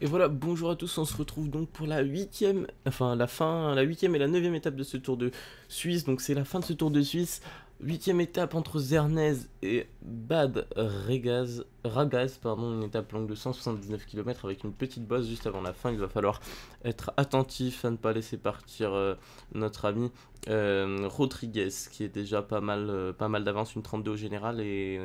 Et voilà, bonjour à tous, on se retrouve donc pour la huitième, enfin la fin, la huitième et la neuvième étape de ce Tour de Suisse. Donc c'est la fin de ce Tour de Suisse. Huitième étape entre Zernez et Bad Ragaz, Ragaz pardon, une étape longue de 179 km avec une petite bosse juste avant la fin. Il va falloir être attentif à ne pas laisser partir euh, notre ami euh, Rodriguez qui est déjà pas mal, euh, pas mal d'avance, une 32 au général et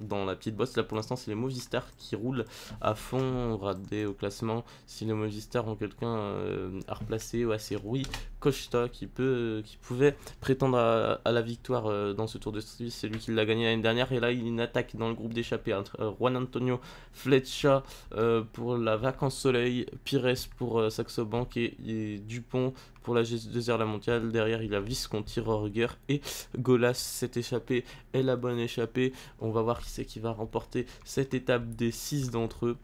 dans la petite bosse. Là pour l'instant c'est les Movistar qui roulent à fond, radé au classement. Si les Movistar ont quelqu'un euh, à replacer, ouais, c'est Rui Costa qui, peut, qui pouvait prétendre à, la victoire euh, dans ce Tour de Suisse. C'est lui qui l'a gagné l'année dernière. Et là il une attaque dans le groupe d'échappés entre euh, Juan Antonio Fletcha pour la Vacances Soleil, Pires pour Saxo Bank et Dupont pour la G2R la mondiale. Derrière, il a Visconti, Roger et Golas. Cette échappée est la bonne échappée. On va voir qui c'est qui va remporter cette étape des 6 d'entre eux.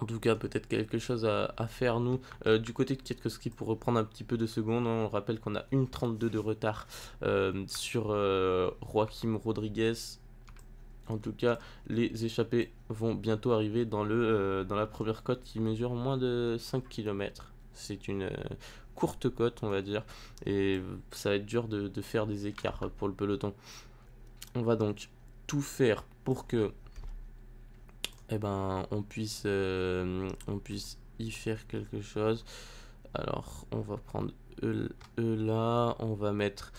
En tout cas, peut-être quelque chose à, faire, nous, euh, du côté de Kietkowski, pour reprendre un petit peu de secondes. On rappelle qu'on a une 32 de retard euh, sur euh, Joaquim Rodriguez. En tout cas, les échappés vont bientôt arriver dans, le, dans la première côte qui mesure moins de 5 km. C'est une courte cote, on va dire. Et ça va être dur de, faire des écarts pour le peloton. On va donc tout faire pour que eh ben, on, puisse, euh, on puisse y faire quelque chose. Alors, on va prendre E, là. On va mettre...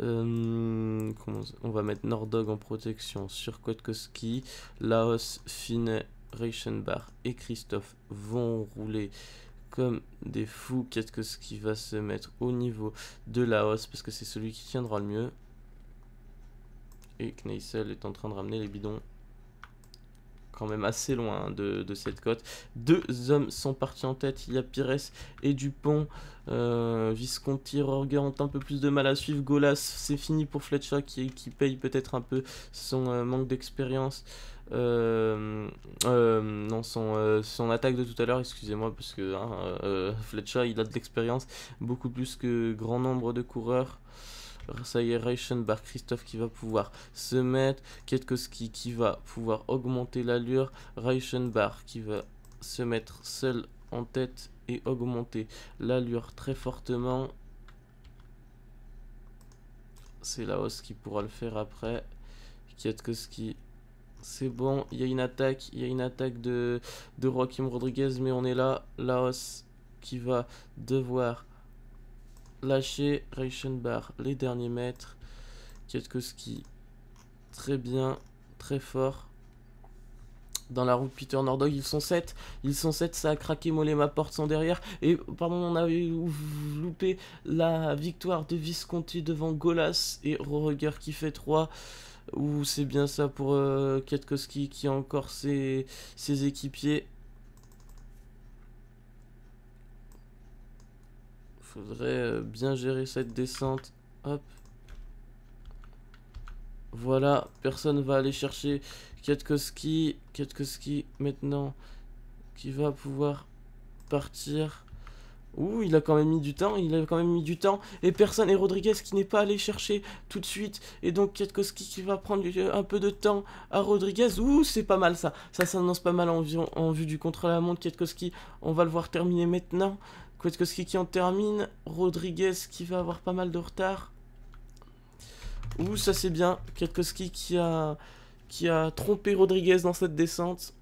Euh, on va mettre Nordog en protection sur Kotkowski. Laos, Fine, Reichenbach et Christophe vont rouler comme des fous. Qu'est-ce que ce qui va se mettre au niveau de la hausse parce que c'est celui qui tiendra le mieux. Et Kneissel est en train de ramener les bidons quand même assez loin de, cette côte. Deux hommes sont partis en tête. Il y a Pires et Dupont. Euh, Visconti, Roger ont un peu plus de mal à suivre. Golas, c'est fini pour Fletcher qui, qui paye peut-être un peu son euh, manque d'expérience. Euh, euh, non, son, euh, son attaque de tout à l'heure, excusez-moi, parce que hein, Fletcher, il a de l'expérience, beaucoup plus que grand nombre de coureurs. Ça y est, Reichenbach, Christophe qui va pouvoir se mettre, Ketkowski qui va pouvoir augmenter l'allure, Reichenbach qui va se mettre seul en tête et augmenter l'allure très fortement. C'est la hausse qui pourra le faire après. Kietkowski c'est bon, il y a une attaque, il y a une attaque de, de Joaquim Rodriguez, mais on est là. Laos qui va devoir lâcher Reichenbach les derniers mètres. Kietkowski, très bien, très fort. Dans la route Peter Nordog, ils sont 7. Ils sont 7, ça a craqué. Mollet, ma porte sont derrière. Et pardon, on a loupé la victoire de Visconti devant Golas et Roger qui fait 3 ou c'est bien ça pour euh, qui a encore ses, ses équipiers. Faudrait euh, bien gérer cette descente. Hop. Voilà, personne va aller chercher Ketkowski. Ketkowski maintenant qui va pouvoir partir. Ouh, il a quand même mis du temps, il a quand même mis du temps. Et personne, et Rodriguez qui n'est pas allé chercher tout de suite. Et donc Kietkowski qui va prendre un peu de temps à Rodriguez. Ouh, c'est pas mal ça. Ça s'annonce pas mal en vue, du contre-la-montre. Kietkowski, on va le voir terminer maintenant. Kietkowski qui en termine. Rodriguez qui va avoir pas mal de retard. Ouh, ça c'est bien. Kietkowski qui a, qui a trompé Rodriguez dans cette descente.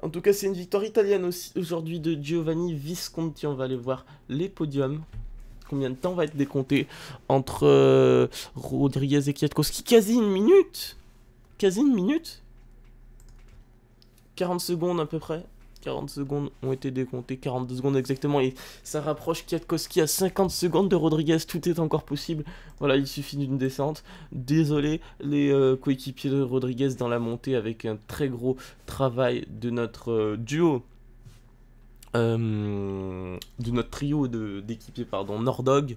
En tout cas, c'est une victoire italienne aussi aujourd'hui de Giovanni Visconti. On va aller voir les podiums. Combien de temps va être décompté entre euh, Rodriguez et Kwiatkowski? Quasi une minute Quasi une minute 40 secondes à peu près. 40 secondes ont été décomptées, 42 secondes exactement, et ça rapproche Kwiatkowski à 50 secondes de Rodriguez, tout est encore possible. Voilà, il suffit d'une descente. Désolé les euh, coéquipiers de Rodriguez dans la montée avec un très gros travail de notre euh, duo. Euh, de notre trio d'équipiers, pardon, Nordog,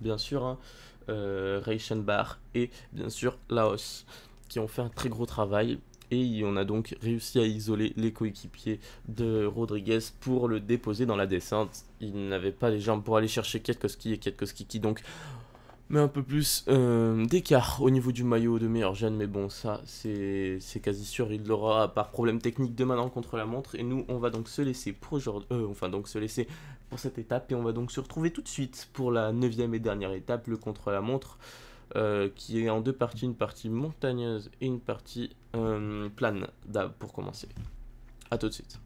bien sûr, hein, Reichenbach et bien sûr Laos, qui ont fait un très gros travail. Et on a donc réussi à isoler les coéquipiers de Rodriguez pour le déposer dans la descente. Il n'avait pas les jambes pour aller chercher Kietkowski et Kietkowski qui donc mais un peu plus euh, d'écart au niveau du maillot de meilleur jeune. Mais bon, ça, c'est quasi sûr, il l'aura par problème technique de maintenant contre la montre. Et nous, on va donc se laisser pour aujourd'hui, euh, pour cette étape. Et on va donc se retrouver tout de suite pour la neuvième et dernière étape, le contre la montre. Euh, qui est en deux parties, une partie montagneuse et une partie plane pour commencer. A tout de suite.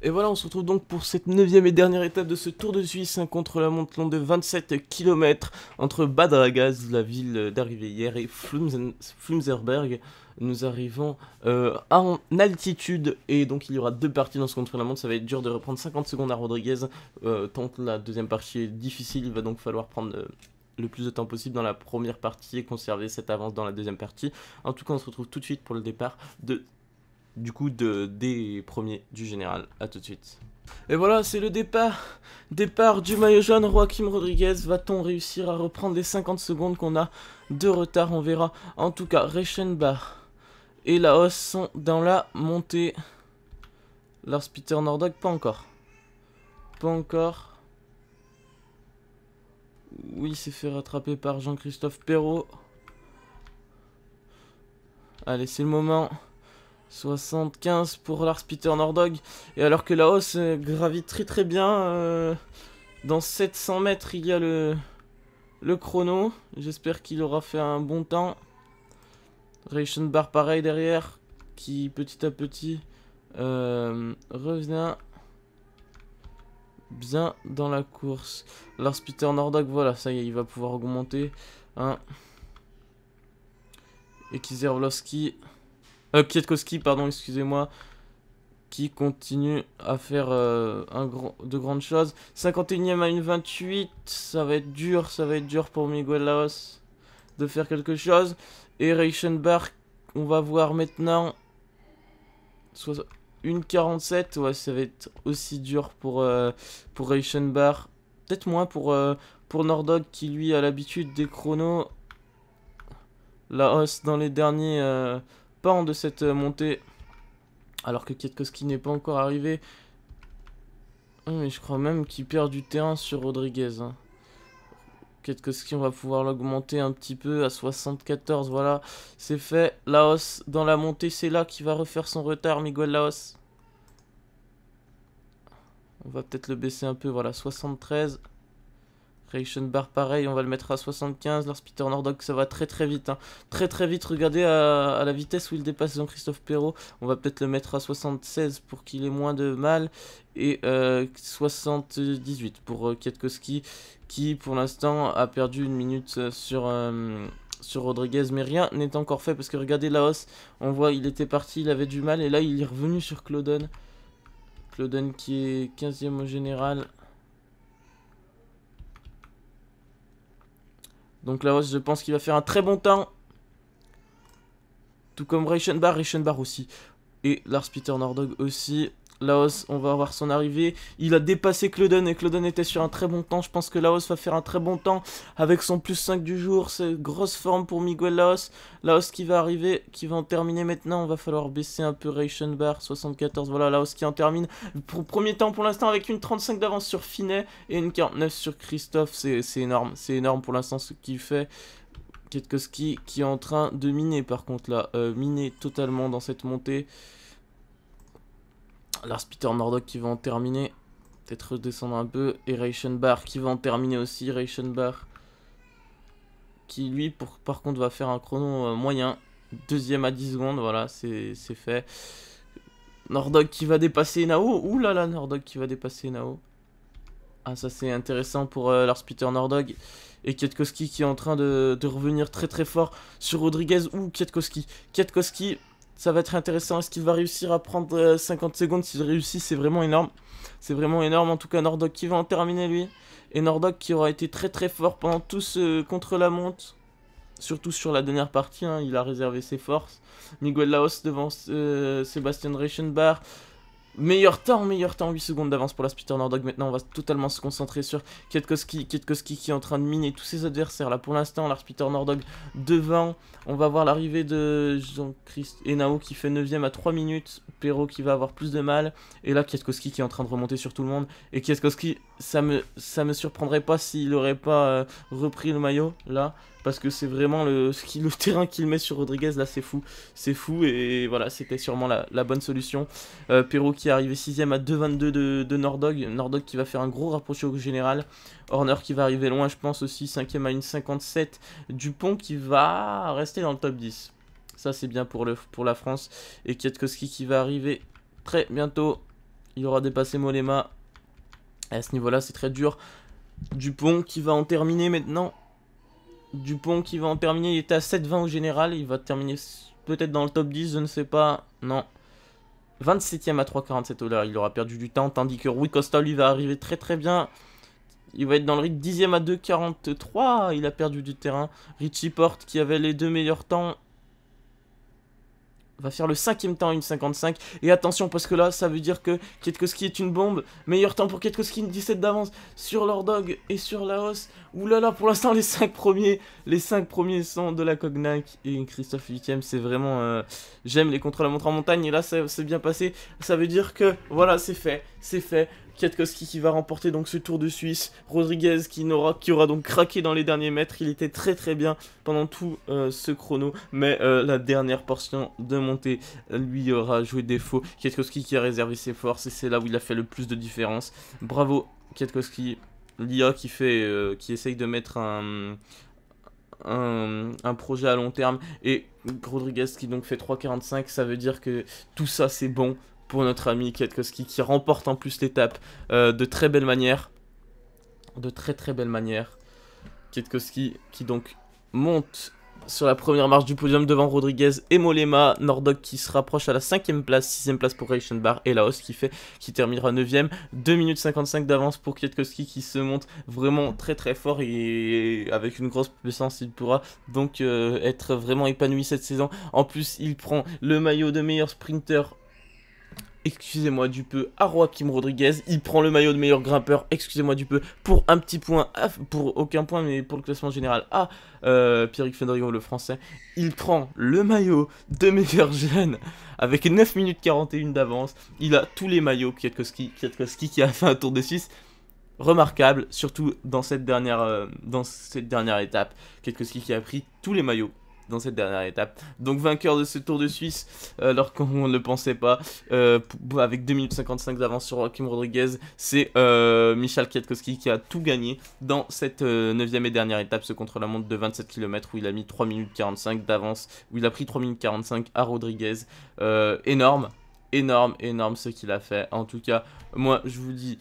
Et voilà, on se retrouve donc pour cette neuvième et dernière étape de ce Tour de Suisse, un contre la montre long de 27 km entre Bad Ragaz, la ville d'arrivée hier, et Flumserberg. Nous arrivons euh, en altitude, et donc il y aura deux parties dans ce contre la montre, ça va être dur de reprendre 50 secondes à Rodriguez, euh, tant que la deuxième partie est difficile, il va donc falloir prendre... Euh, le plus de temps possible dans la première partie et conserver cette avance dans la deuxième partie. En tout cas, on se retrouve tout de suite pour le départ de du coup de, des premiers du général. A tout de suite. Et voilà, c'est le départ. Départ du maillot jaune, Joaquim Rodriguez. Va-t-on réussir à reprendre les 50 secondes qu'on a de retard? On verra. En tout cas, Reichenbach et Laos sont dans la montée. Lars Peter Nordog, pas encore. Pas encore. Oui, c'est fait rattraper par Jean-Christophe Perrault. Allez, c'est le moment. 75 pour Lars Peter Nordog. Et alors que la hausse gravit très très bien, euh, dans 700 mètres, il y a le, le chrono. J'espère qu'il aura fait un bon temps. Bar pareil derrière, qui petit à petit euh, revient bien dans la course. Lars Peter Nordog, voilà, ça y est, il va pouvoir augmenter. Hein. Et Kizerwlowski euh, Kietkowski, pardon, excusez-moi. Qui continue à faire euh, un grand, de grandes choses. 51ème à une 28. Ça va être dur, ça va être dur pour Miguel Laos de faire quelque chose. Et Reichenbach, on va voir maintenant. Une 47, ouais, ça va être aussi dur pour, euh, pour. Peut-être moins pour, euh, pour Nordog qui lui a l'habitude des chronos. La hausse dans les derniers pas de cette euh, montée. Alors que Kietkowski n'est pas encore arrivé. Mais je crois même qu'il perd du terrain sur Rodriguez. Hein. Kietkowski, on va pouvoir l'augmenter un petit peu à 74. Voilà, c'est fait. Laos dans la montée, c'est là qu'il va refaire son retard, Miguel Laos. On va peut-être le baisser un peu, voilà, 73. Bar pareil, on va le mettre à 75. Lars Peter Nordog, ça va très très vite. Hein. Très très vite, regardez à, la vitesse où il dépasse Jean-Christophe Perrault. On va peut-être le mettre à 76 pour qu'il ait moins de mal. Et 78 euh, pour euh, Kietkowski, qui pour l'instant a perdu une minute euh, sur sur Rodriguez, mais rien n'est encore fait parce que regardez Laos, on voit il était parti, il avait du mal et là il est revenu sur Clauden. Clauden qui est 15e au général. Donc là, je pense qu'il va faire un très bon temps. Tout comme Reichenbach, Reichenbach aussi. Et Lars Peter Nordog aussi. Laos, on va voir son arrivée. Il a dépassé Clauden et Clauden était sur un très bon temps. Je pense que Laos va faire un très bon temps avec son plus 5 du jour. C'est grosse forme pour Miguel Laos. Laos qui va arriver, qui va en terminer maintenant. On va falloir baisser un peu Reichenbach. 74, voilà, Laos qui en termine. Premier temps pour l'instant avec une 35 d'avance sur Finet et une 49 sur Christophe. C'est énorme, c'est énorme pour l'instant ce qu'il fait. Ketkowski qui est en train de miner par contre là. Euh, miner totalement dans cette montée. Lars Peter Nordok qui va en terminer. Peut-être redescendre un peu. Et Reichenbach qui va en terminer aussi. Reichenbach qui lui par contre va faire un chrono euh, moyen. Deuxième à 10 secondes. Voilà, c'est fait. Nordog qui va dépasser Nao. Ouh là là, Nordog qui va dépasser Nao. Ah, ça c'est intéressant pour euh, Lars Peter Nordog. Et Kietkowski qui est en train de, de, revenir très très fort sur Rodriguez ou Kietkowski. Kietkowski, ça va être intéressant. Est-ce qu'il va réussir à prendre 50 euh, secondes S'il réussit, c'est vraiment énorme. C'est vraiment énorme. En tout cas, Nordog qui va en terminer, lui. Et Nordog qui aura été très très fort pendant tout ce contre-la-montre. Surtout sur la dernière partie, hein. il a réservé ses forces. Miguel Laos devant euh, Sébastien Reichenbach. Meilleur temps, meilleur temps, 8 secondes d'avance pour la Spitter Nordog. Maintenant, on va totalement se concentrer sur Ketkoski, Ketkoski qui est en train de miner tous ses adversaires. Là, pour l'instant, la Spitter Nordog devant. On va voir l'arrivée de Jean-Christ Enao qui fait 9ème à 3 minutes. Perrault qui va avoir plus de mal. Et là, Ketkoski qui est en train de remonter sur tout le monde. Et Ketkoski, ça me, ça me surprendrait pas s'il n'aurait pas euh, repris le maillot, là parce que c'est vraiment le, terrain qu'il met sur Rodriguez, là c'est fou, c'est fou, et voilà, c'était sûrement la, bonne solution. Euh, Perrault qui est arrivé 6ème à 2,22 de, Nordog, Nordog qui va faire un gros rapproché au général, Horner qui va arriver loin je pense aussi, 5ème à 1,57, Dupont qui va rester dans le top 10. Ça c'est bien pour, la France, et Kietkowski qui va arriver très bientôt, il aura dépassé Molema, à ce niveau là c'est très dur. Dupont qui va en terminer maintenant Dupont qui va en terminer, il était à 7,20 au général, il va terminer peut-être dans le top 10, je ne sais pas, non. 27ème à 3,47 dollars, il aura perdu du temps, tandis que Rui Costa lui va arriver très très bien. Il va être dans le rythme 10ème à 2,43, il a perdu du terrain. Richie Porte qui avait les deux meilleurs temps, va faire le cinquième temps 1.55. Et attention, parce que là, ça veut dire que Kietkowski est une bombe. Meilleur temps pour Kietkowski, 17 d'avance sur Lordog et sur Laos. Oulala, pour l'instant, les 5 premiers les 5 premiers sont de la Cognac et Christophe 8ème. C'est vraiment... Euh, j'aime les contre la montre en montagne. Et là, c'est bien passé. Ça veut dire que, voilà, c'est fait. C'est fait. Kwiatkowski qui va remporter donc ce Tour de Suisse. Rodriguez qui, aura, donc craqué dans les derniers mètres. Il était très très bien pendant tout euh, ce chrono. Mais euh, la dernière portion de montée lui aura joué défaut. Kwiatkowski qui a réservé ses forces et c'est là où il a fait le plus de différence. Bravo Kwiatkowski. L'IA qui fait, euh, qui essaye de mettre un, un, un, projet à long terme et Rodriguez qui donc fait 3.45 ça veut dire que tout ça c'est bon pour notre ami Kwiatkowski qui remporte en plus l'étape euh, de très belle manière. De très très belle manière. Kwiatkowski qui donc monte sur la première marche du podium devant Rodriguez et Molema. Nordog qui se rapproche à la cinquième place, sixième place pour Reichenbach et Laos qui fait qui terminera 9ème. 2 minutes 55 d'avance pour Kwiatkowski qui se monte vraiment très très fort et avec une grosse puissance il pourra donc euh, être vraiment épanoui cette saison. En plus il prend le maillot de meilleur sprinter excusez-moi du peu, à Joaquim Rodriguez. Il prend le maillot de meilleur grimpeur, excusez-moi du peu, pour un petit point, pour aucun point, mais pour le classement général à euh, Pierrick Federico, le français. Il prend le maillot de meilleur jeune avec 9 minutes 41 d'avance. Il a tous les maillots, Kwiatkowski, Kwiatkowski qui a fait un tour de Suisse remarquable, surtout dans cette dernière, euh, dans cette étape. Kwiatkowski qui a pris tous les maillots dans cette dernière étape. Donc vainqueur de ce Tour de Suisse, euh, alors qu'on ne le pensait pas, euh, avec 2 minutes 55 d'avance sur Joaquim Rodriguez, c'est euh, Michal Kwiatkowski qui a tout gagné dans cette 9 et dernière étape, ce contre-la-montre de 27 km où il a mis 3 minutes 45 d'avance, où il a pris 3 minutes 45 à Rodriguez. énorme, énorme, énorme ce qu'il a fait. En tout cas, moi je vous dis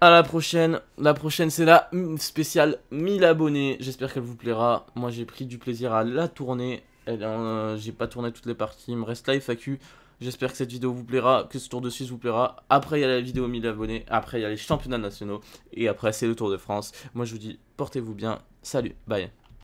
à la prochaine. La prochaine, c'est la spéciale 1000 abonnés. J'espère qu'elle vous plaira. Moi, j'ai pris du plaisir à la tourner. Euh, j'ai pas tourné toutes les parties. Il me reste la FAQ. J'espère que cette vidéo vous plaira, que ce Tour de Suisse vous plaira. Après, il y a la vidéo 1000 abonnés. Après, il y a les championnats nationaux. Et après, c'est le Tour de France. Moi, je vous dis, portez-vous bien. Salut, bye.